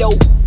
dope.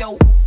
Dope.